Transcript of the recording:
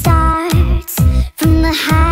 starts from the high